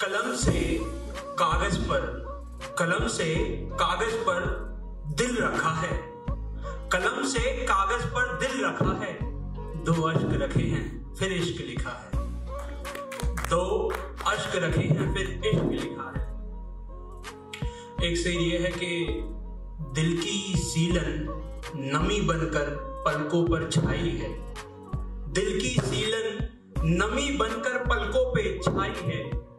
कलम से कागज़ पर, कलम से कागज़ पर दिल रखा है। कलम से कागज़ पर दिल रखा है। दो अश्क रखे हैं, फिर इश्क लिखा है। दो अश्क रखे हैं, फिर इश्क लिखा है। एक से ये है कि दिल की सीलन नमी बनकर पलकों पर छाई है। दिल की सीलन नमी बनकर पलकों पे छाई है।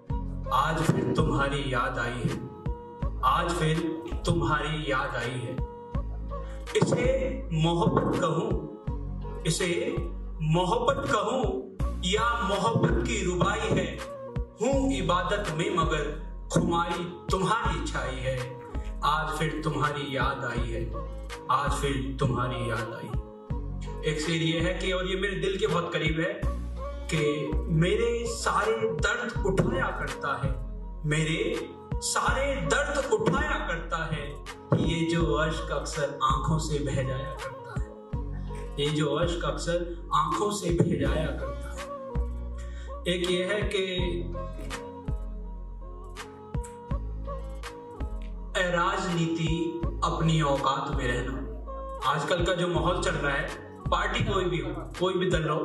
आज फिर तुम्हारी याद आई है। आज फिर तुम्हारी याद आई है। इसे मोहब्बत कहूँ, इसे मोहब्बत कहूँ, या मोहब्बत की रुबाई है, हूँ इबादत में मगर खुमारी तुम्हारी छाई है। आज फिर तुम्हारी याद आई है। आज फिर तुम्हारी याद आई एक शेर ये है कि, और ये मेरे दिल के बहुत करीब है कि मेरे सारे दर्द उठाया करता है। मेरे सारे दर्द उठाया करता है। ये जो अश्क अक्सर आँखों से बह जाया करता है। ये जो अश्क अक्सर आँखों से बह जाया करता है। एक ये है कि राजनीति अपनी औकात में रहना। आजकल का जो माहौल चल रहा है, पार्टी कोई भी हो, कोई भी दल हो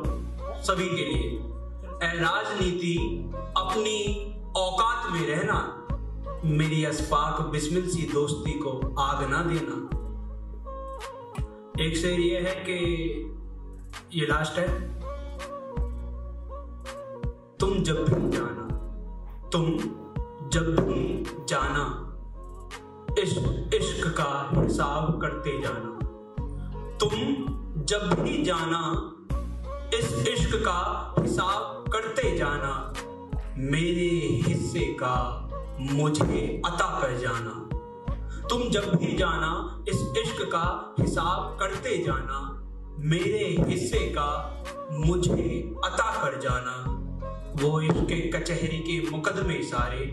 सभी के लिए। राजनीति, अपनी औकात में रहना, मेरी अस्पाक बिस्मिल सी दोस्ती को आग ना देना। एक शेर ये है कि ये लास्ट है। तुम जब भी जाना, तुम जब भी जाना इश्क इश्क का हिसाब करते जाना। तुम जब भी जाना इस इश्क का हिसाब करते जाना, मेरे हिस्से का मुझे अता कर जाना। तुम जब भी जाना, इस इश्क का हिसाब करते जाना, मेरे हिस्से का मुझे अता कर जाना। वो इश्क कचहरी के मुकदमे सारे,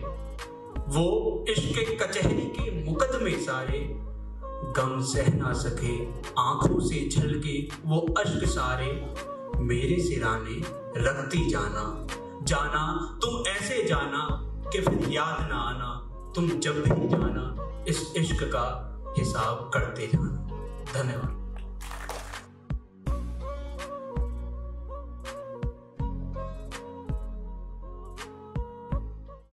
वो इश्क कचहरी के मुकदमे सारे। गम सह ना सके, आँखों से झलके वो अश्क सारे। मेरे सिराने रखती जाना। जाना, तुम ऐसे जाना कि फिर याद ना आना। तुम जब भी जाना, इस इश्क का हिसाब करते जाना। धन्यवाद।